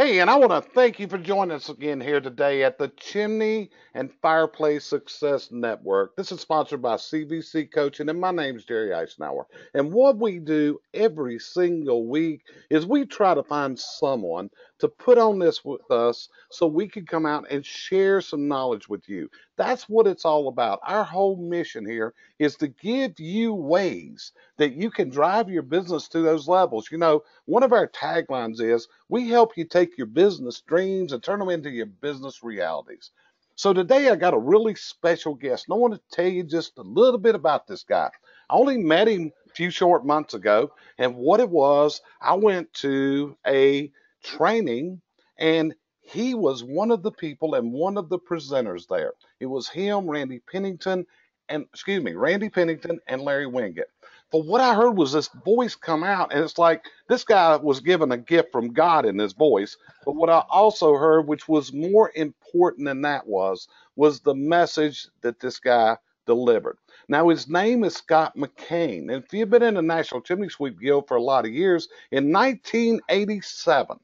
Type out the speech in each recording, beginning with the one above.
Hey, and I want to thank you for joining us again here today at the Chimney and Fireplace Success Network. This is sponsored by CVC Coaching, and my name is Jerry Eisenhower. And what we do every single week is we try to find someone to put on this with us so we can come out and share some knowledge with you. That's what it's all about. Our whole mission here is to give you ways that you can drive your business to those levels. You know, one of our taglines is we help you take your business dreams and turn them into your business realities. So today I got a really special guest, and I want to tell you just a little bit about this guy. I only met him a few short months ago, and what it was, I went to a training and he was one of the people and one of the presenters there. It was him, Randy Pennington, and excuse me, Randy Pennington and Larry Winget. But what I heard was this voice come out, and it's like this guy was given a gift from God in his voice. But what I also heard, which was more important than that, was was the message that this guy delivered. Now his name is Scott McKain, and if you've been in the National Chimney Sweep Guild for a lot of years, in 1987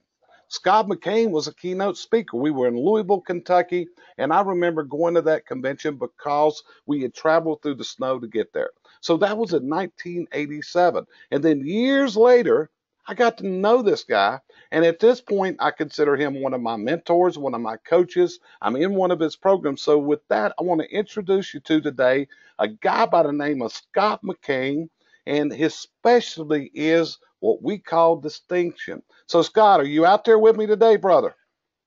Scott McKain was a keynote speaker. We were in Louisville, Kentucky, and I remember going to that convention because we had traveled through the snow to get there. So that was in 1987. And then years later, I got to know this guy. And at this point, I consider him one of my mentors, one of my coaches. I'm in one of his programs. So, with that, I want to introduce you to today a guy by the name of Scott McKain. And his specialty is what we call distinction. So, Scott, are you out there with me today, brother?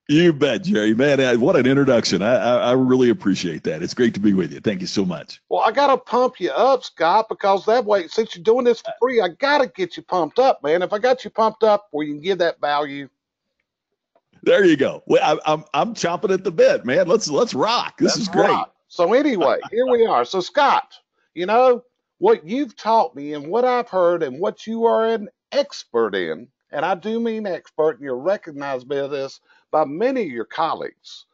You bet, Jerry. Man, what an introduction. I, I, I, really appreciate that. It's great to be with you. Thank you so much. Well, I got to pump you up, Scott, because that way, since you're doing this for free, I got to get you pumped up, man. If I got you pumped up where you can give that value. There you go. Well, I, I'm, I'm chomping at the bit, man. Let's let's rock. This let's is great. Rock. So anyway, here we are. So Scott, you know what you've taught me and what I've heard and what you are an expert in, and I do mean expert, and you're recognized by this by many of your colleagues,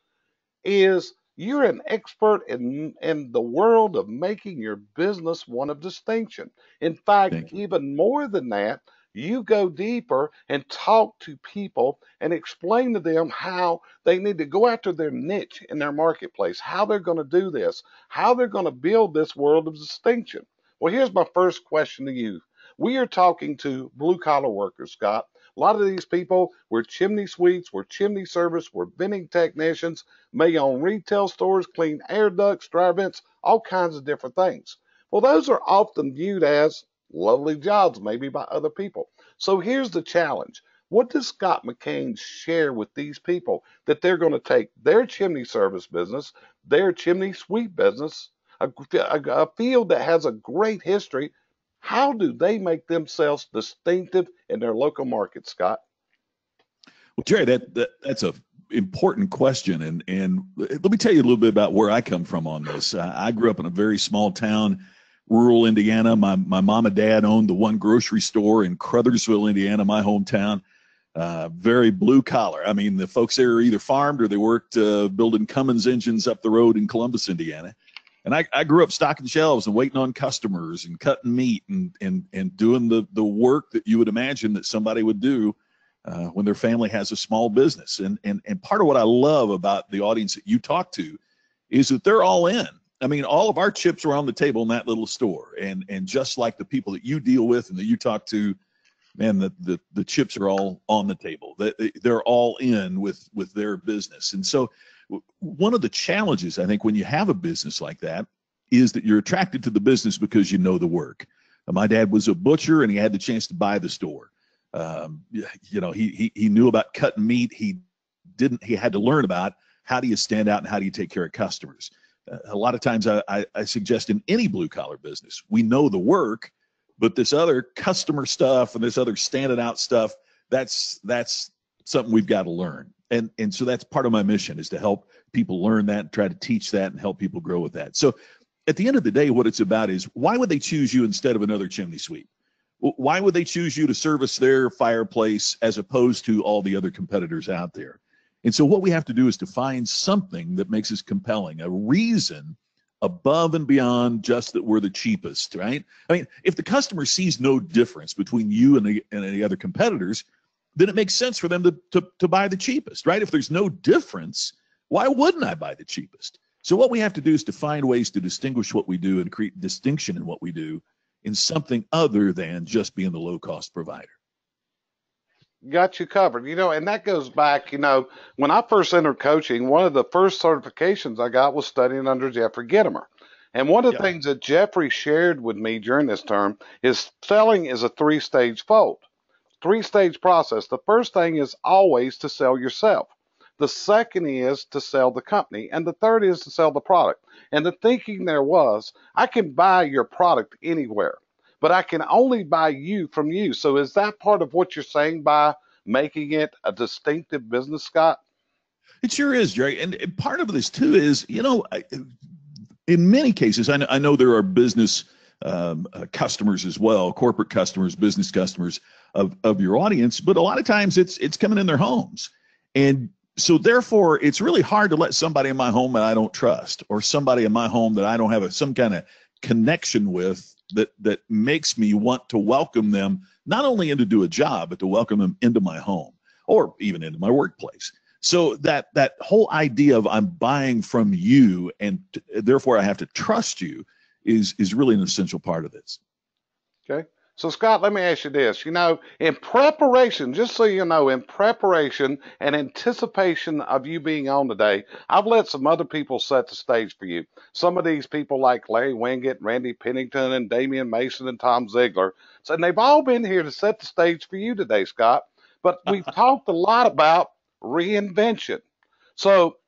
is you're an expert in in the world of making your business one of distinction. In fact, even more than that, you go deeper and talk to people and explain to them how they need to go after their niche in their marketplace, how they're going to do this, how they're going to build this world of distinction. Well, here's my first question to you. We are talking to blue collar workers, Scott. A lot of these people were chimney sweeps, were chimney service, were venting technicians, may own retail stores, clean air ducts, dry vents, all kinds of different things. Well, those are often viewed as lovely jobs, maybe by other people. So here's the challenge. What does Scott McKain share with these people that they're going to take their chimney service business, their chimney sweep business, a, a, field that has a great history, how do they make themselves distinctive in their local market, Scott? Well, Jerry, that, that that's a important question, and and let me tell you a little bit about where I come from on this. Uh, I grew up in a very small town, rural Indiana. My my mom and dad owned the one grocery store in Crothersville, Indiana, my hometown. Uh, very blue collar. I mean, the folks there either farmed or they worked uh, building Cummins engines up the road in Columbus, Indiana and I, I grew up stocking shelves and waiting on customers and cutting meat and and and doing the the work that you would imagine that somebody would do uh, when their family has a small business. And and and part of what I love about the audience that you talk to is that they're all in. I mean, all of our chips are on the table in that little store, and and just like the people that you deal with and that you talk to, man, the the, the chips are all on the table. They, they're all in with with their business, and so one of the challenges I think when you have a business like that is that you're attracted to the business because you know the work. Uh, my dad was a butcher and he had the chance to buy the store. Um, you know, he, he he knew about cutting meat. He didn't. He had to learn about how do you stand out and how do you take care of customers. Uh, a lot of times, I, I, I suggest in any blue collar business, we know the work, but this other customer stuff and this other standing out stuff, that's that's something we've got to learn and and so that's part of my mission is to help people learn that and try to teach that and help people grow with that. So at the end of the day what it's about is why would they choose you instead of another chimney sweep? Why would they choose you to service their fireplace as opposed to all the other competitors out there? And so what we have to do is to find something that makes us compelling a reason above and beyond just that we're the cheapest right? I mean if the customer sees no difference between you and the, and the other competitors then it makes sense for them to, to, to buy the cheapest, right? If there's no difference, why wouldn't I buy the cheapest? So what we have to do is to find ways to distinguish what we do and create distinction in what we do in something other than just being the low cost provider. Got you covered. You know, and that goes back, you know, when I first entered coaching, one of the first certifications I got was studying under Jeffrey Gitomer. And one of the yeah. things that Jeffrey shared with me during this term is selling is a three stage fold, three stage process. The first thing is always to sell yourself. The second is to sell the company. And the third is to sell the product. And the thinking there was, I can buy your product anywhere, but I can only buy you from you. So is that part of what you're saying by making it a distinctive business, Scott? It sure is, Jerry. And part of this too is, you know, in many cases, I know, I know there are business um, uh, customers as well, corporate customers, business customers of, of your audience, but a lot of times it's it's coming in their homes. And so therefore it's really hard to let somebody in my home that I don't trust or somebody in my home that I don't have a, some kind of connection with that that makes me want to welcome them not only in to do a job but to welcome them into my home or even into my workplace so that that whole idea of i'm buying from you and t- therefore i have to trust you is is really an essential part of this okay so, Scott, let me ask you this. You know, in preparation, just so you know, in preparation and anticipation of you being on today, I've let some other people set the stage for you. Some of these people, like Larry Winget, Randy Pennington, and Damian Mason, and Tom Ziglar, so, and they've all been here to set the stage for you today, Scott. But we've talked a lot about reinvention. So,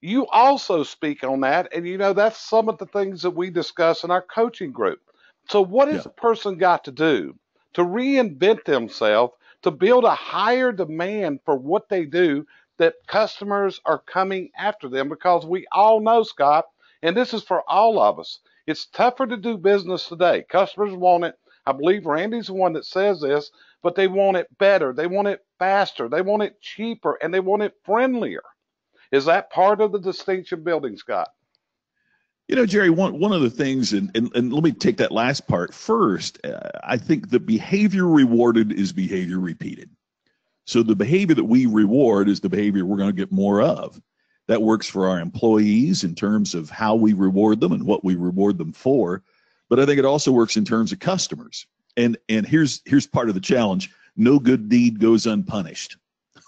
you also speak on that, and you know, that's some of the things that we discuss in our coaching group. So, what has yeah. a person got to do to reinvent themselves to build a higher demand for what they do that customers are coming after them? Because we all know, Scott, and this is for all of us, it's tougher to do business today. Customers want it. I believe Randy's the one that says this, but they want it better. They want it faster. They want it cheaper and they want it friendlier. Is that part of the distinction building, Scott? You know, Jerry, one, one of the things, and, and, and let me take that last part first. Uh, I think the behavior rewarded is behavior repeated. So the behavior that we reward is the behavior we're going to get more of. That works for our employees in terms of how we reward them and what we reward them for. But I think it also works in terms of customers. And and here's here's part of the challenge. No good deed goes unpunished.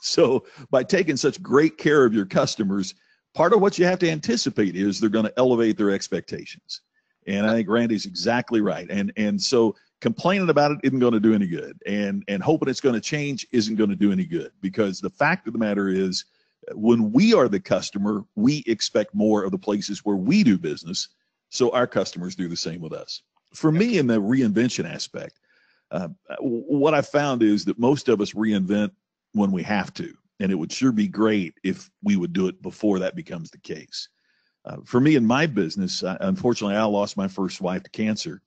So by taking such great care of your customers, part of what you have to anticipate is they're going to elevate their expectations. And I think Randy's exactly right. And and so complaining about it isn't going to do any good. And and hoping it's going to change isn't going to do any good because the fact of the matter is when we are the customer, we expect more of the places where we do business. So our customers do the same with us. For me, in the reinvention aspect, uh, what I found is that most of us reinvent when we have to and it would sure be great if we would do it before that becomes the case. Uh, for me in my business, I, unfortunately, I lost my first wife to cancer,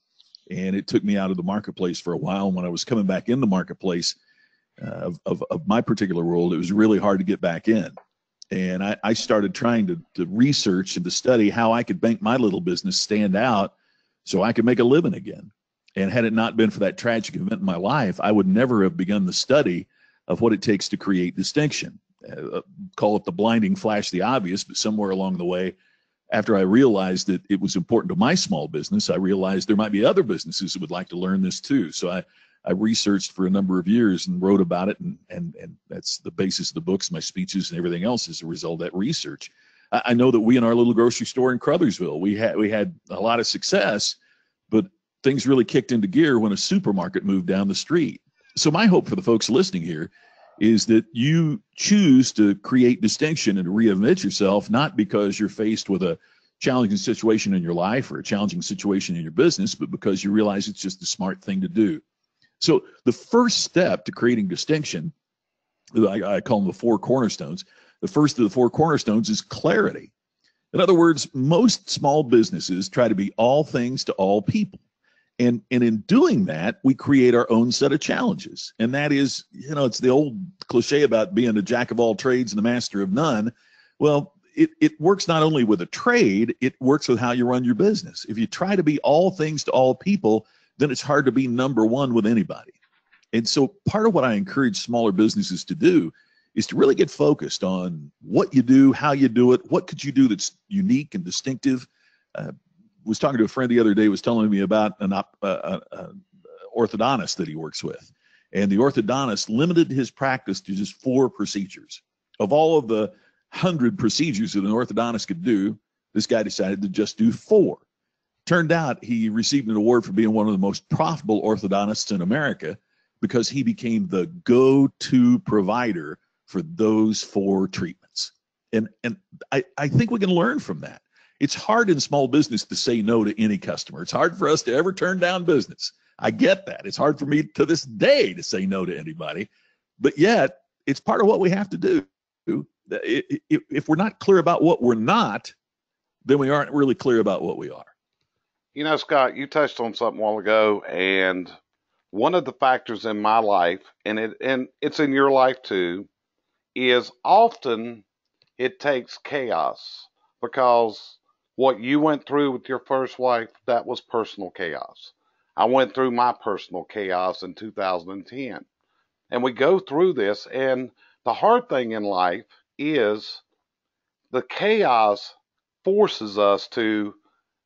and it took me out of the marketplace for a while. And when I was coming back in the marketplace uh, of, of, of, my particular world, it was really hard to get back in. And I, I started trying to, to research and to study how I could make my little business stand out so I could make a living again. And had it not been for that tragic event in my life, I would never have begun the study of what it takes to create distinction. Uh, call it the blinding flash, the obvious, but somewhere along the way, after I realized that it was important to my small business, I realized there might be other businesses that would like to learn this too. So I, I researched for a number of years and wrote about it, and and and that's the basis of the books, my speeches, and everything else as a result of that research. I, I know that we in our little grocery store in Crothersville, we had we had a lot of success, but things really kicked into gear when a supermarket moved down the street so my hope for the folks listening here is that you choose to create distinction and reinvent yourself, not because you're faced with a challenging situation in your life or a challenging situation in your business, but because you realize it's just the smart thing to do. So the first step to creating distinction, I, I call them the four cornerstones. The first of the four cornerstones is clarity. In other words, most small businesses try to be all things to all people. And, and in doing that, we create our own set of challenges. And that is, you know, it's the old cliche about being a jack of all trades and the master of none. Well, it, it works not only with a trade, it works with how you run your business. If you try to be all things to all people, then it's hard to be number one with anybody. And so part of what I encourage smaller businesses to do is to really get focused on what you do, how you do it, what could you do that's unique and distinctive. Uh, was talking to a friend the other day was telling me about an uh, uh, uh, orthodontist that he works with and the orthodontist limited his practice to just four procedures of all of the hundred procedures that an orthodontist could do this guy decided to just do four turned out he received an award for being one of the most profitable orthodontists in america because he became the go-to provider for those four treatments. And and I, I think we can learn from that. It's hard in small business to say no to any customer. It's hard for us to ever turn down business. I get that. It's hard for me to this day to say no to anybody, but yet it's part of what we have to do. If we're not clear about what we're not, then we aren't really clear about what we are. You know, Scott, you touched on something a while ago, and one of the factors in my life, and it and it's in your life too, is often it takes chaos because what you went through with your first wife, that was personal chaos. I went through my personal chaos in 2010. And we go through this, and the hard thing in life is the chaos forces us to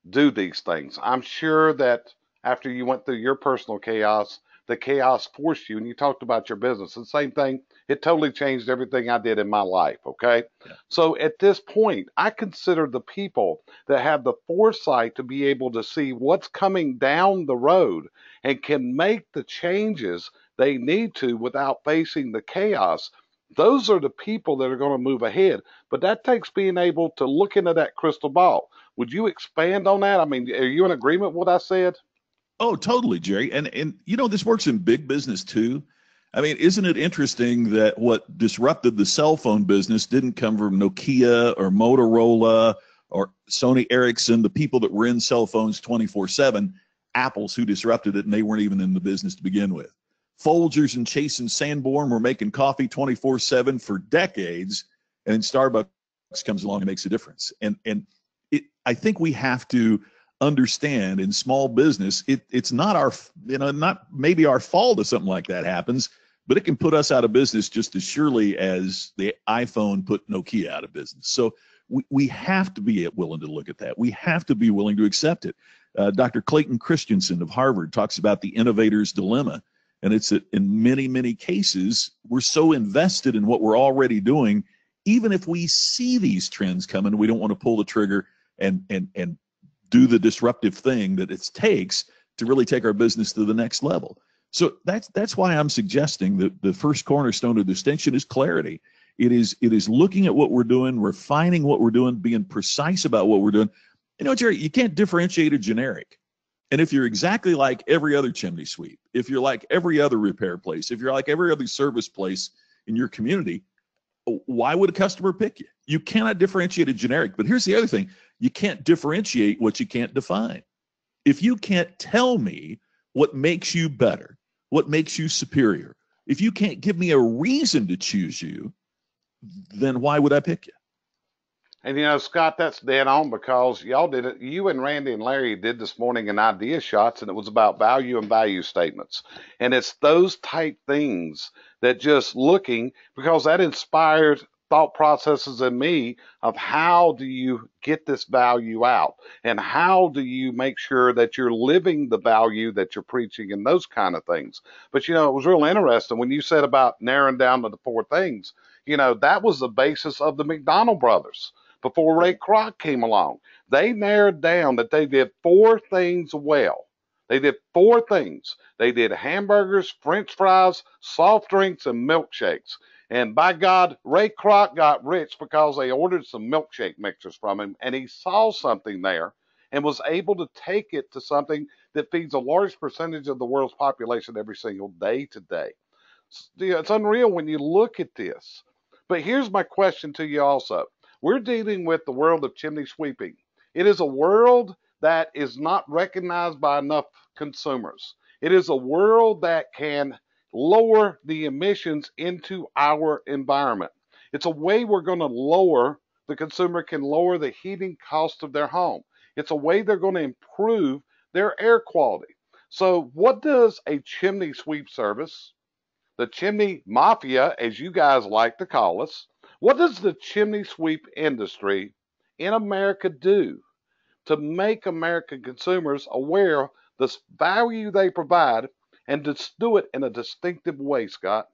do these things. I'm sure that after you went through your personal chaos, the chaos forced you, and you talked about your business. The same thing, it totally changed everything I did in my life. Okay. Yeah. So at this point, I consider the people that have the foresight to be able to see what's coming down the road and can make the changes they need to without facing the chaos. Those are the people that are going to move ahead. But that takes being able to look into that crystal ball. Would you expand on that? I mean, are you in agreement with what I said? Oh, totally, Jerry. And and you know this works in big business too. I mean, isn't it interesting that what disrupted the cell phone business didn't come from Nokia or Motorola or Sony Ericsson, the people that were in cell phones 24/7, Apple's who disrupted it and they weren't even in the business to begin with. Folgers and Chase and Sanborn were making coffee 24/7 for decades and Starbucks comes along and makes a difference. And and it, I think we have to understand in small business, it, it's not our, you know, not maybe our fault if something like that happens, but it can put us out of business just as surely as the iPhone put Nokia out of business. So we, we have to be willing to look at that. We have to be willing to accept it. Uh, Dr. Clayton Christensen of Harvard talks about the innovator's dilemma. And it's that in many, many cases, we're so invested in what we're already doing, even if we see these trends coming, we don't want to pull the trigger and and and do the disruptive thing that it takes to really take our business to the next level. So that's that's why I'm suggesting that the first cornerstone of distinction is clarity. It is it is looking at what we're doing, refining what we're doing, being precise about what we're doing. You know, Jerry, you can't differentiate a generic. And if you're exactly like every other chimney sweep, if you're like every other repair place, if you're like every other service place in your community, why would a customer pick you? You cannot differentiate a generic. But here's the other thing you can't differentiate what you can't define. If you can't tell me what makes you better, what makes you superior, if you can't give me a reason to choose you, then why would I pick you? And you know, Scott, that's dead on because y'all did it. You and Randy and Larry did this morning an idea shots, and it was about value and value statements. And it's those type things that just looking because that inspired thought processes in me of how do you get this value out and how do you make sure that you're living the value that you're preaching and those kind of things. But you know, it was real interesting when you said about narrowing down to the four things. You know, that was the basis of the McDonald brothers before Ray Kroc came along. They narrowed down that they did four things well. They did four things. They did hamburgers, french fries, soft drinks, and milkshakes. And by God, Ray Kroc got rich because they ordered some milkshake mixers from him and he saw something there and was able to take it to something that feeds a large percentage of the world's population every single day today. It's unreal when you look at this. But here's my question to you also. We're dealing with the world of chimney sweeping. It is a world that is not recognized by enough consumers. It is a world that can lower the emissions into our environment. It's a way we're going to lower, the consumer can lower the heating cost of their home. It's a way they're going to improve their air quality. So, what does a chimney sweep service the chimney mafia, as you guys like to call us, what does the chimney sweep industry in America do to make American consumers aware of the value they provide and to do it in a distinctive way, Scott?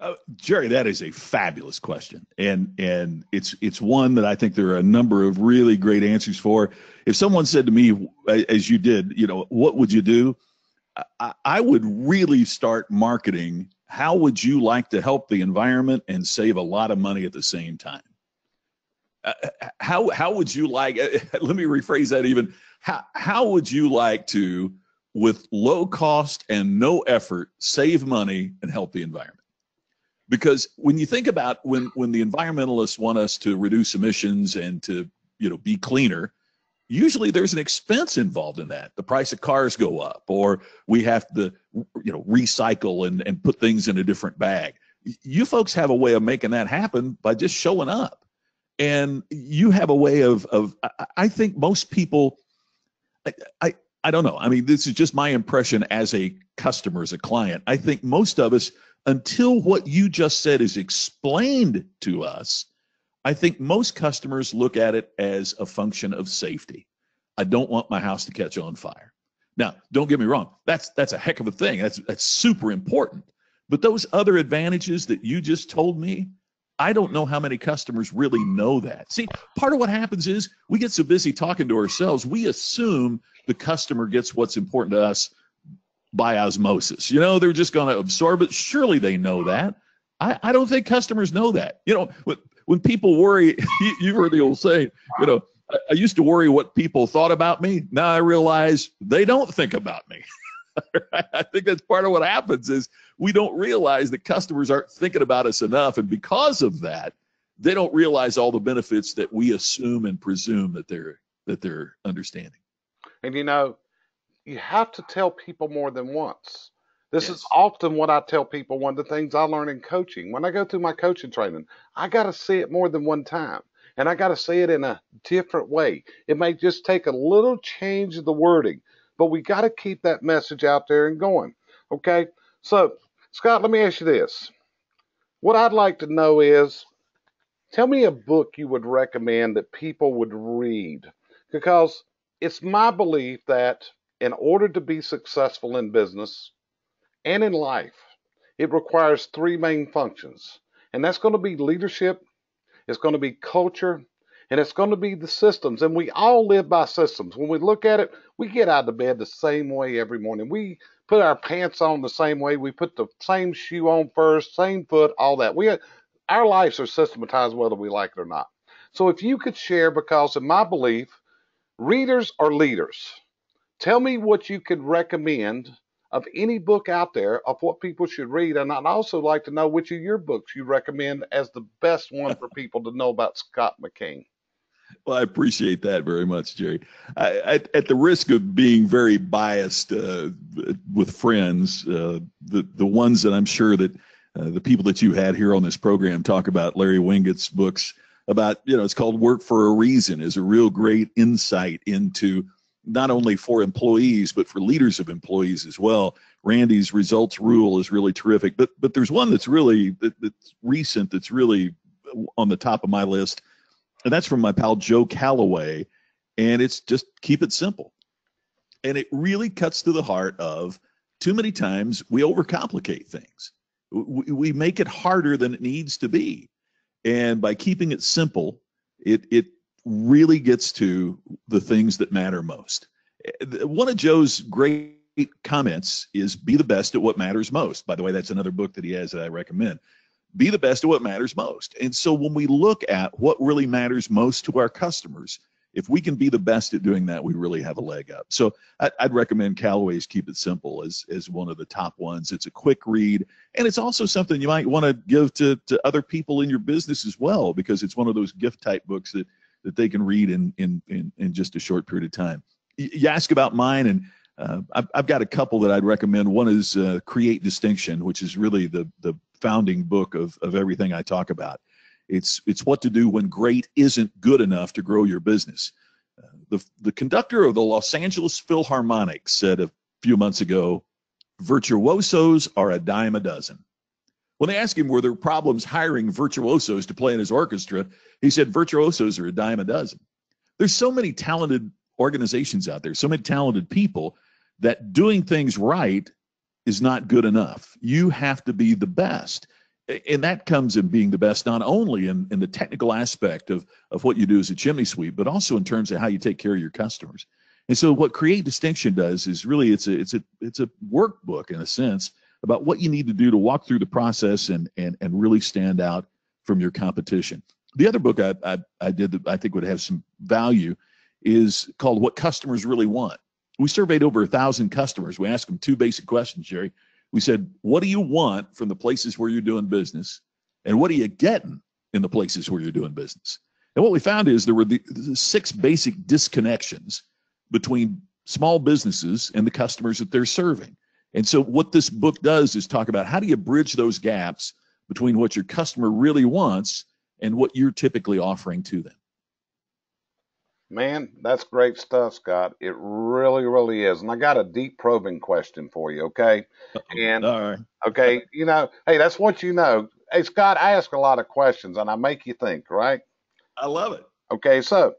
Uh, Jerry, that is a fabulous question, and and it's it's one that I think there are a number of really great answers for. If someone said to me, as you did, you know, what would you do? I, I would really start marketing. How would you like to help the environment and save a lot of money at the same time? Uh, how how would you like? Uh, let me rephrase that even. How how would you like to, with low cost and no effort, save money and help the environment? because when you think about when when the environmentalists want us to reduce emissions and to you know be cleaner usually there's an expense involved in that. The price of cars go up or we have to you know recycle and, and put things in a different bag. You folks have a way of making that happen by just showing up. And you have a way of of i, think most people I, I i don't know. I mean this is just my impression as a customer as a client. I think most of us until what you just said is explained to us, I think most customers look at it as a function of safety. I don't want my house to catch on fire. Now, don't get me wrong. That's that's a heck of a thing. That's that's super important. But those other advantages that you just told me, I don't know how many customers really know that. See, part of what happens is we get so busy talking to ourselves, we assume the customer gets what's important to us by osmosis. You know, they're just going to absorb it. Surely they know that. I, I don't think customers know that. You know, when, people worry, you, you heard the old saying, you know, I, I used to worry what people thought about me. Now I realize they don't think about me. I think that's part of what happens is we don't realize that customers aren't thinking about us enough. And because of that, they don't realize all the benefits that we assume and presume that they're that they're understanding. And you know, you have to tell people more than once. This yes. is often what I tell people. One of the things I learn in coaching when I go through my coaching training, I got to say it more than one time. And I got to say it in a different way. It may just take a little change of the wording, but we got to keep that message out there and going. Okay. So, Scott, let me ask you this. What I'd like to know is tell me a book you would recommend that people would read because it's my belief that in order to be successful in business and in life, it requires three main functions. And that's going to be leadership, it's going to be culture, and it's going to be the systems. And we all live by systems. When we look at it, we get out of bed the same way every morning. We put our pants on the same way. We put the same shoe on first, same foot, all that. We our lives are systematized whether we like it or not. So if you could share, because in my belief, readers are leaders. Tell me what you could recommend of any book out there of what people should read. And I'd also like to know which of your books you recommend as the best one for people to know about Scott McKain. Well, I appreciate that very much, Jerry. I, I, at the risk of being very biased uh, with friends, uh, the the ones that I'm sure that uh, the people that you had here on this program talk about Larry Winget's books about, you know, it's called Work for a Reason, is a real great insight into not only for employees but for leaders of employees as well. Randy's results rule is really terrific, but but there's one that's really that, that's recent that's really on the top of my list, and that's from my pal Joe Calloway, and it's just keep it simple, and it really cuts to the heart of too many times we overcomplicate things. We, we make it harder than it needs to be, and by keeping it simple, it it really gets to the things that matter most. One of Joe's great comments is be the best at what matters most. By the way, that's another book that he has that I recommend. Be the best at what matters most. And so when we look at what really matters most to our customers, if we can be the best at doing that, we really have a leg up. So I'd recommend Calloway's Keep It Simple as, as one of the top ones. It's a quick read, and it's also something you might want to give to, to other people in your business as well, because it's one of those gift type books that that they can read in in in, in just a short period of time. You ask about mine, and uh, I've, I've got a couple that I'd recommend. One is uh, Create Distinction, which is really the the founding book of of everything I talk about. It's it's what to do when great isn't good enough to grow your business. Uh, the the conductor of the Los Angeles Philharmonic said a few months ago, virtuosos are a dime a dozen. When they asked him were there problems hiring virtuosos to play in his orchestra, he said virtuosos are a dime a dozen. There's so many talented organizations out there, so many talented people that doing things right is not good enough. You have to be the best. And that comes in being the best not only in, in the technical aspect of, of what you do as a chimney sweep, but also in terms of how you take care of your customers. And so what Create Distinction does is really it's a it's a it's a workbook in a sense about what you need to do to walk through the process and and and really stand out from your competition. The other book I I, I did that I think would have some value is called What Customers Really Want. We surveyed over a thousand customers. We asked them two basic questions, Jerry. We said, what do you want from the places where you're doing business? And what are you getting in the places where you're doing business? And what we found is there were the, the six basic disconnections between small businesses and the customers that they're serving. And so what this book does is talk about how do you bridge those gaps between what your customer really wants and what you're typically offering to them. Man, that's great stuff, Scott. It really, really is. And I got a deep probing question for you, okay? And All right. okay, you know, hey, that's what you know. Hey, Scott, I ask a lot of questions and I make you think, right? I love it. Okay, so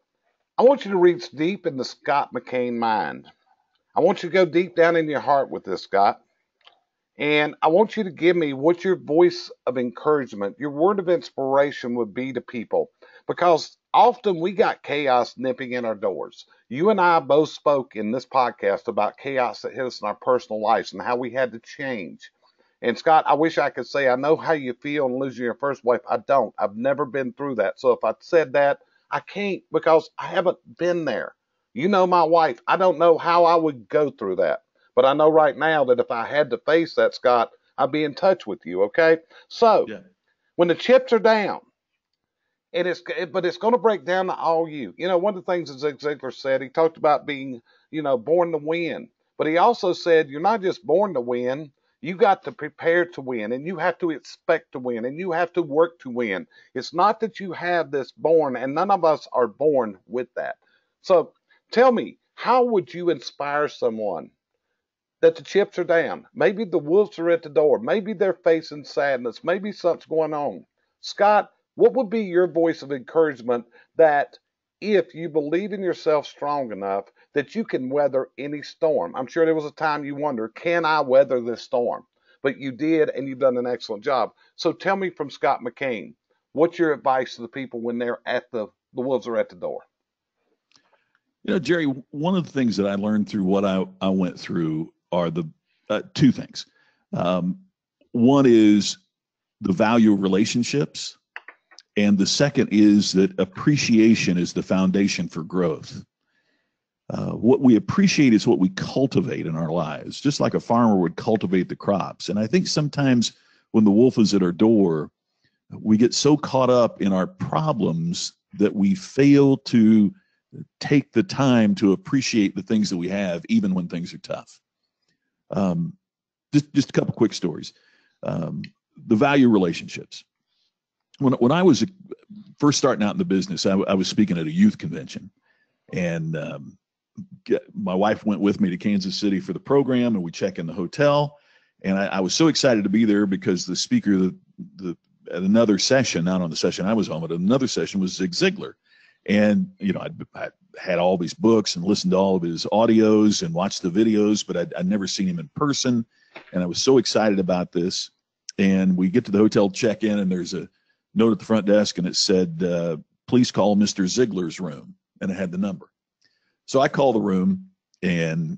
I want you to reach deep in the Scott McKain mind. I want you to go deep down in your heart with this, Scott. And I want you to give me what your voice of encouragement, your word of inspiration would be to people. Because often we got chaos nipping in our doors. You and I both spoke in this podcast about chaos that hit us in our personal lives and how we had to change. And Scott, I wish I could say I know how you feel in losing your first wife. I don't. I've never been through that. So if I said that, I can't because I haven't been there. You know my wife. I don't know how I would go through that. But I know right now that if I had to face that, Scott, I'd be in touch with you. Okay. So Yeah. when the chips are down, and it's but it's going to break down to all you. You know, one of the things that Zig Ziglar said, he talked about being, you know, born to win. But he also said you're not just born to win, you got to prepare to win and you have to expect to win and you have to work to win. It's not that you have this born and none of us are born with that. So tell me, how would you inspire someone that the chips are down? Maybe the wolves are at the door. Maybe they're facing sadness. Maybe something's going on. Scott, what would be your voice of encouragement that if you believe in yourself strong enough that you can weather any storm? I'm sure there was a time you wondered, can I weather this storm? But you did, and you've done an excellent job. So tell me from Scott McKain, what's your advice to the people when they're at the the wolves are at the door? You know, Jerry, one of the things that I learned through what I, I went through are the uh, two things. Um, one is the value of relationships, and the second is that appreciation is the foundation for growth. Uh, what we appreciate is what we cultivate in our lives, just like a farmer would cultivate the crops. And I think sometimes when the wolf is at our door, we get so caught up in our problems that we fail to take the time to appreciate the things that we have, even when things are tough. Um, just, just a couple quick stories. Um, the value relationships. When, when I was first starting out in the business, I, I was speaking at a youth convention, and um, get, my wife went with me to Kansas City for the program, and we check in the hotel. And I, I was so excited to be there because the speaker, the, the at another session, not on the session I was on, but another session was Zig Ziglar. And, you know, I'd, I had all these books and listened to all of his audios and watched the videos, but I'd, I'd never seen him in person. And I was so excited about this. And we get to the hotel check in, and there's a note at the front desk, and it said, uh, please call Mr. Ziglar's room. And it had the number. So I call the room, and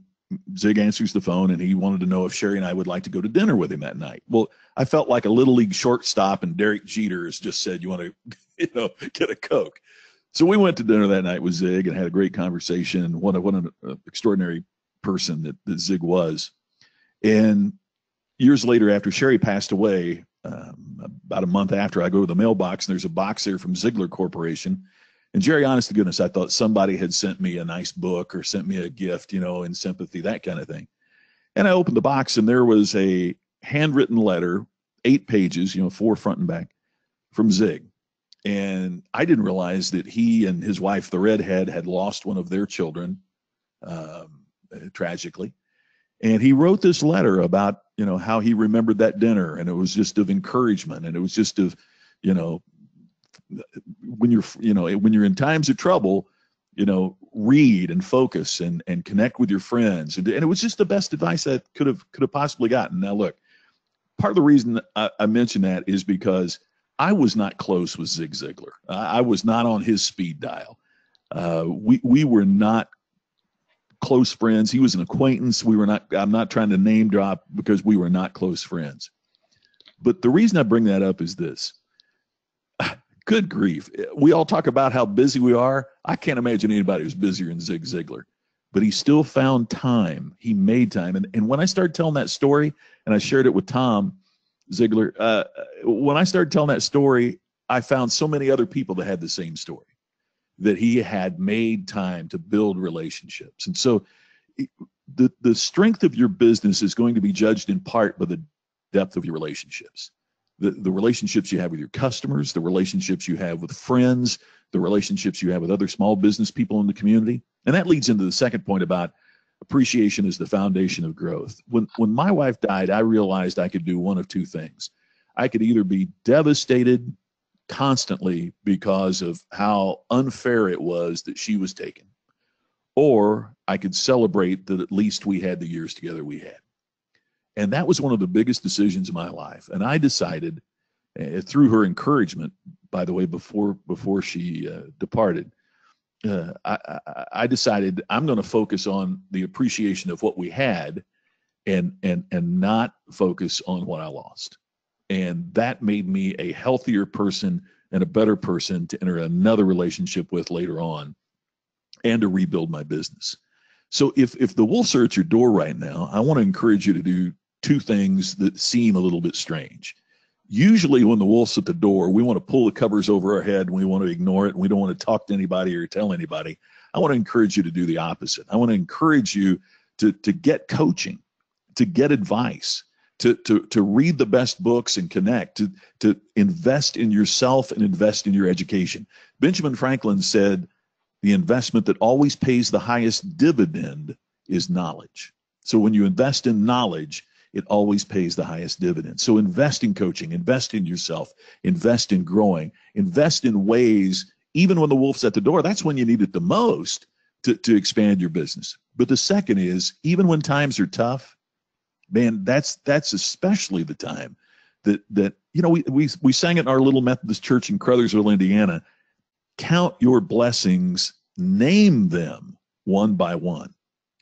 Zig answers the phone, and he wanted to know if Sherry and I would like to go to dinner with him that night. Well, I felt like a little league shortstop, and Derek Jeter has just said, "You want to, you know, get a coke." So we went to dinner that night with Zig and had a great conversation. What a, what an uh, extraordinary person that, that Zig was. And years later, after Sherry passed away, um, about a month after, I go to the mailbox and there's a box there from Ziglar Corporation. And Jerry, honest to goodness, I thought somebody had sent me a nice book or sent me a gift, you know, in sympathy, that kind of thing. And I opened the box and there was a handwritten letter, eight pages, you know, four front and back, from Zig. And I didn't realize that he and his wife, the redhead, had lost one of their children um, tragically. And he wrote this letter about, you know, how he remembered that dinner and it was just of encouragement and it was just of, you know, when you're, you know, when you're in times of trouble, you know, read and focus and and connect with your friends. And, and it was just the best advice that could have could have possibly gotten. Now look, part of the reason I, I mention that is because I was not close with Zig Ziglar. I, I was not on his speed dial. Uh, we we were not close friends. He was an acquaintance. We were not. I'm not trying to name drop because we were not close friends. But the reason I bring that up is this. Good grief. We all talk about how busy we are. I can't imagine anybody who's busier than Zig Ziglar. But he still found time. He made time. And, and when I started telling that story, and I shared it with Tom Ziglar, uh, when I started telling that story, I found so many other people that had the same story that he had made time to build relationships. And so the, the strength of your business is going to be judged in part by the depth of your relationships. The, the relationships you have with your customers, the relationships you have with friends, the relationships you have with other small business people in the community. And that leads into the second point about appreciation is the foundation of growth. When when my wife died, I realized I could do one of two things. I could either be devastated constantly because of how unfair it was that she was taken. Or I could celebrate that at least we had the years together we had. And that was one of the biggest decisions of my life. And I decided, uh, through her encouragement, by the way, before before she uh, departed, uh, I, I, decided I'm going to focus on the appreciation of what we had, and and and not focus on what I lost. And that made me a healthier person and a better person to enter another relationship with later on and to rebuild my business. So if if the wolves are at your door right now i want to encourage you to do two things that seem a little bit strange usually when the wolf's at the door we want to pull the covers over our head and we want to ignore it and we don't want to talk to anybody or tell anybody i want to encourage you to do the opposite i want to encourage you to to get coaching to get advice to, to, to read the best books and connect, to, to invest in yourself and invest in your education. Benjamin Franklin said, the investment that always pays the highest dividend is knowledge. So when you invest in knowledge, it always pays the highest dividend. So invest in coaching, invest in yourself, invest in growing, invest in ways, even when the wolf's at the door, that's when you need it the most to, to expand your business. But the second is, even when times are tough, man, that's that's especially the time that that you know we we we sang it in our little Methodist church in Crothersville, Indiana. Count your blessings, name them one by one.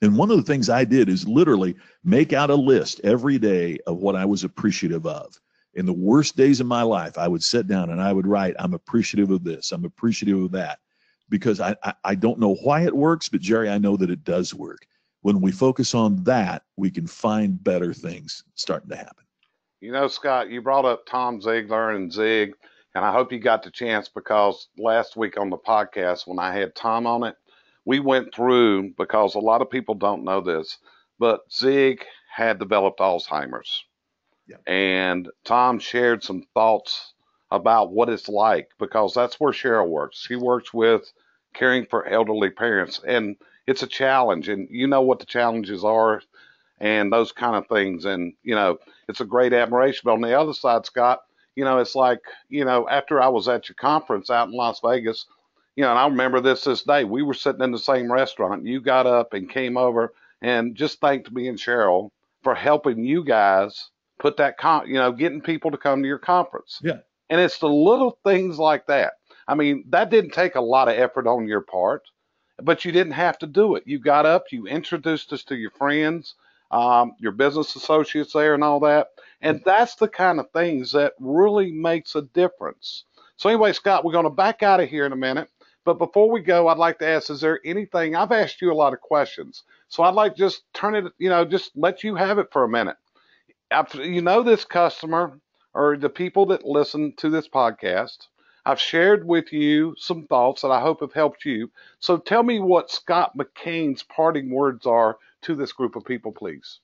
And one of the things I did is literally make out a list every day of what I was appreciative of. In the worst days of my life, I would sit down and I would write, I'm appreciative of this, I'm appreciative of that. Because I, I, I don't know why it works, but Jerry, I know that it does work when we focus on that, we can find better things starting to happen. You know, Scott, you brought up Tom Ziglar and Zig, and I hope you got the chance because last week on the podcast, when I had Tom on it, we went through because a lot of people don't know this, but Zig had developed Alzheimer's. Yeah. And Tom shared some thoughts about what it's like because that's where Cheryl works. She works with caring for elderly parents. And it's a challenge, and you know what the challenges are, and those kind of things. And you know, it's a great admiration. But on the other side, Scott, you know, it's like you know, after I was at your conference out in Las Vegas, you know, and I remember this this day. We were sitting in the same restaurant. You got up and came over and just thanked me and Cheryl for helping you guys put that con, you know, getting people to come to your conference. Yeah. And it's the little things like that. I mean, that didn't take a lot of effort on your part but you didn't have to do it. You got up, you introduced us to your friends, um, your business associates there, and all that. And that's the kind of things that really makes a difference. So, anyway, Scott, we're going to back out of here in a minute. But before we go, I'd like to ask: Is there anything? I've asked you a lot of questions, so I'd like just turn it, you know, just let you have it for a minute. You know this customer or the people that listen to this podcast I've shared with you some thoughts that I hope have helped you. So tell me what Scott McKain's parting words are to this group of people, please.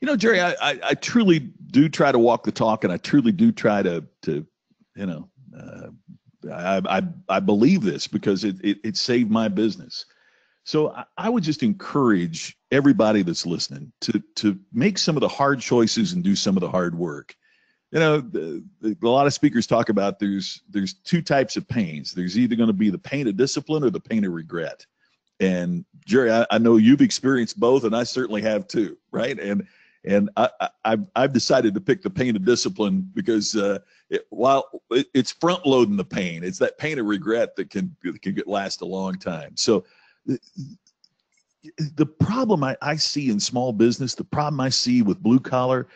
You know, Jerry, I, I, I truly do try to walk the talk, and I truly do try to, to you know, uh, I, I, I believe this because it, it, it saved my business. So I, I would just encourage everybody that's listening to to make some of the hard choices and do some of the hard work. You know, the, the, a lot of speakers talk about there's there's two types of pains. There's either going to be the pain of discipline or the pain of regret. And Jerry, I, I know you've experienced both, and I certainly have too, right? And and I, I, I've decided to pick the pain of discipline because uh, it, while it, it's front loading the pain, it's that pain of regret that can can last a long time. So the problem I, I see in small business, the problem I see with blue collar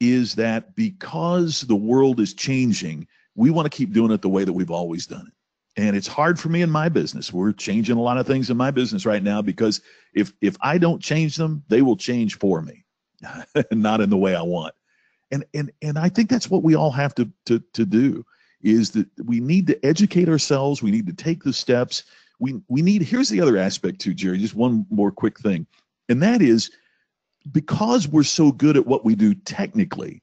is that because the world is changing, we want to keep doing it the way that we've always done it. And it's hard for me in my business. We're changing a lot of things in my business right now because if if I don't change them, they will change for me, not in the way I want. And and and I think that's what we all have to to to do is that we need to educate ourselves. We need to take the steps we we need here's the other aspect too jerry just one more quick thing and that is because we're so good at what we do technically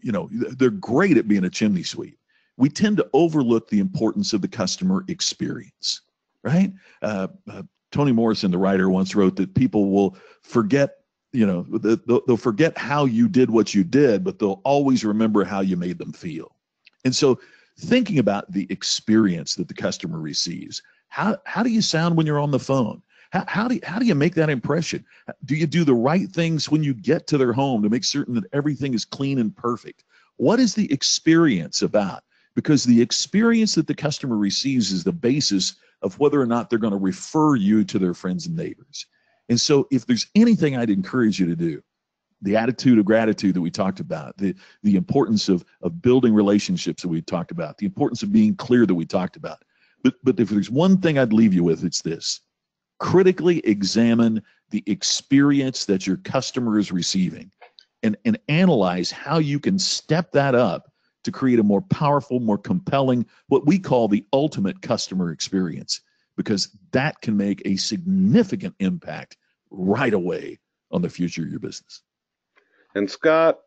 you know they're great at being a chimney sweep we tend to overlook the importance of the customer experience right uh, uh, toni morrison the writer once wrote that people will forget you know they'll, they'll forget how you did what you did but they'll always remember how you made them feel and so thinking about the experience that the customer receives how, how do you sound when you're on the phone? How, how, do you, how do you make that impression? Do you do the right things when you get to their home to make certain that everything is clean and perfect? What is the experience about? Because the experience that the customer receives is the basis of whether or not they're going to refer you to their friends and neighbors. And so, if there's anything I'd encourage you to do, the attitude of gratitude that we talked about, the, the importance of, of building relationships that we talked about, the importance of being clear that we talked about, but, but if there's one thing I'd leave you with, it's this. Critically examine the experience that your customer is receiving and, and analyze how you can step that up to create a more powerful, more compelling, what we call the ultimate customer experience, because that can make a significant impact right away on the future of your business. And Scott,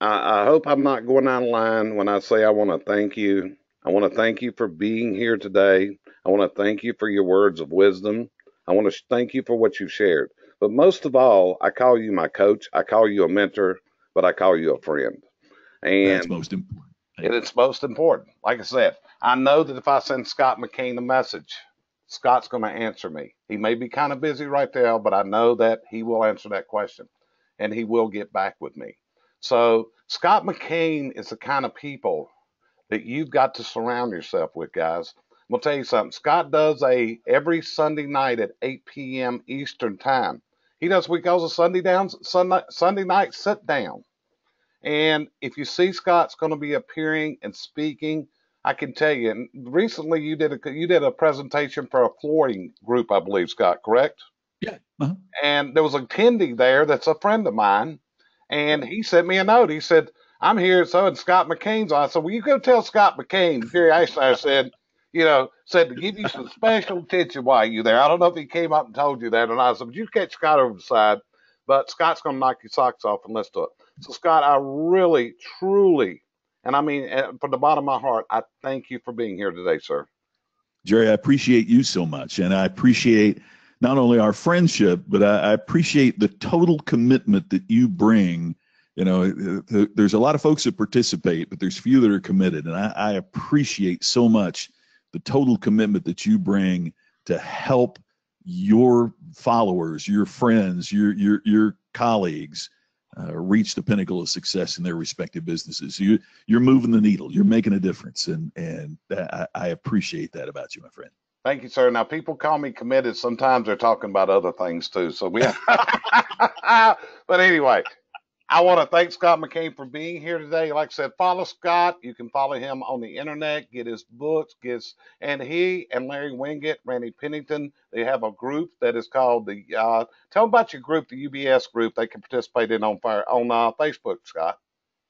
I, I hope I'm not going out of line when I say I want to thank you I want to thank you for being here today. I want to thank you for your words of wisdom. I want to thank you for what you've shared. But most of all, I call you my coach. I call you a mentor, but I call you a friend. And that's most important. And it's most important. Like I said, I know that if I send Scott McKain a message, Scott's going to answer me. He may be kind of busy right now, but I know that he will answer that question and he will get back with me. So, Scott McKain is the kind of people that you've got to surround yourself with, guys. I'm gonna tell you something. Scott does a every Sunday night at 8 p.m. Eastern time. He does what he calls a Sunday down Sunday, Sunday night sit down. And if you see Scott's going to be appearing and speaking, I can tell you. Recently, you did a you did a presentation for a flooring group, I believe, Scott. Correct? Yeah. Uh-huh. And there was a attendee there that's a friend of mine, and he sent me a note. He said, I'm here, so and Scott McKain's on. So will you go tell Scott McKain." Jerry Eisenhower said, you know, said to give you some special attention while you're there. I don't know if he came up and told you that or not. said, but you catch Scott over the side. But Scott's going to knock your socks off and listen to it. So, Scott, I really, truly, and I mean, eh, from the bottom of my heart, I thank you for being here today, sir. Jerry, I appreciate you so much. And I appreciate not only our friendship, but I, I appreciate the total commitment that you bring you know there's a lot of folks that participate but there's few that are committed and I, I, appreciate so much the total commitment that you bring to help your followers your friends your your your colleagues uh, reach the pinnacle of success in their respective businesses you you're moving the needle you're making a difference and and I, I appreciate that about you my friend Thank you, sir. Now, people call me committed. Sometimes they're talking about other things too. So we, but anyway, I want to thank Scott McKain for being here today. Like I said, follow Scott. You can follow him on the internet, get his books, gets and he and Larry Winget, Randy Pennington, they have a group that is called the. Uh, tell them about your group, the UBS group. They can participate in on fire on uh, Facebook, Scott.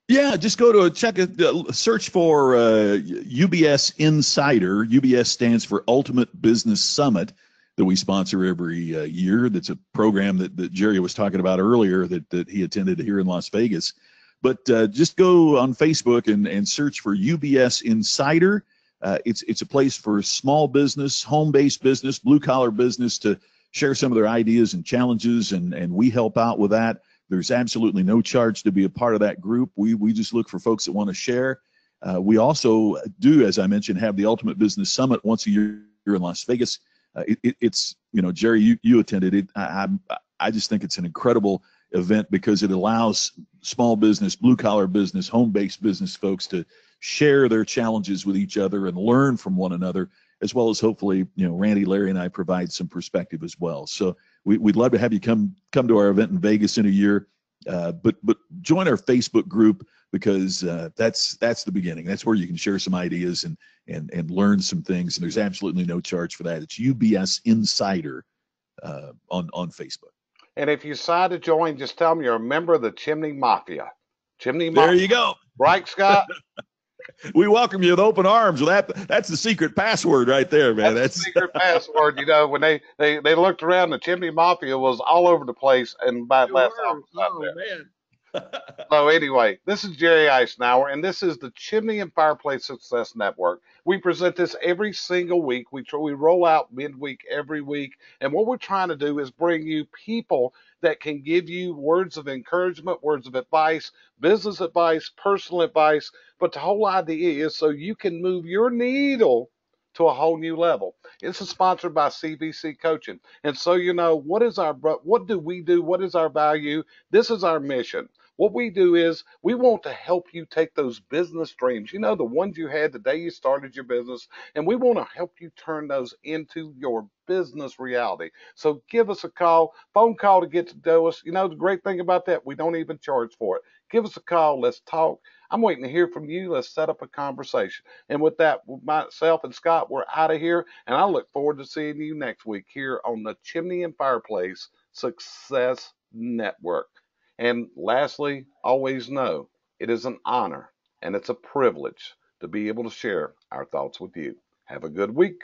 Yeah, just go to check it. Uh, search for uh, UBS Insider. UBS stands for Ultimate Business Summit that we sponsor every uh, year. That's a program that, that Jerry was talking about earlier that, that he attended here in Las Vegas. But uh, just go on Facebook and, and search for UBS Insider. Uh, it's it's a place for small business, home-based business, blue-collar business to share some of their ideas and challenges, and and we help out with that. There's absolutely no charge to be a part of that group. We we just look for folks that want to share. Uh, we also do, as I mentioned, have the Ultimate Business Summit once a year in Las Vegas. Uh, it, it, it's you know Jerry, you you attended it. I, I I just think it's an incredible event because it allows small business, blue collar business, home based business folks to share their challenges with each other and learn from one another, as well as hopefully, you know, Randy, Larry, and I provide some perspective as well. So we, would love to have you come come to our event in Vegas in a year. Uh, but but join our Facebook group because uh, that's that's the beginning. That's where you can share some ideas and and and learn some things. And there's absolutely no charge for that. It's UBS Insider uh, on on Facebook. And if you decide to join, just tell them you're a member of the Chimney Mafia. Chimney Mafia. There you go. Right, Scott? we welcome you with open arms. Well, That that's the secret password right there, man. That's, that's the secret password. You know, when they, they they looked around, the Chimney Mafia was all over the place, and by last time, oh man so anyway, this is Jerry Eisenhower, and this is the Chimney and Fireplace Success Network. We present this every single week. We tr- we roll out midweek every week, and what we're trying to do is bring you people that can give you words of encouragement, words of advice, business advice, personal advice. But the whole idea is so you can move your needle to a whole new level. It's sponsored by CVC Coaching. And so you know what is our what do we do? What is our value? This is our mission. What we do is we want to help you take those business dreams, you know, the ones you had the day you started your business, and we want to help you turn those into your business reality. So give us a call, phone call to get to know us. You know, the great thing about that, we don't even charge for it. Give us a call. Let's talk. I'm waiting to hear from you. Let's set up a conversation. And with that, myself and Scott, we're out of here. And I look forward to seeing you next week here on the Chimney and Fireplace Success Network. And lastly, always know it is an honor and it's a privilege to be able to share our thoughts with you. Have a good week.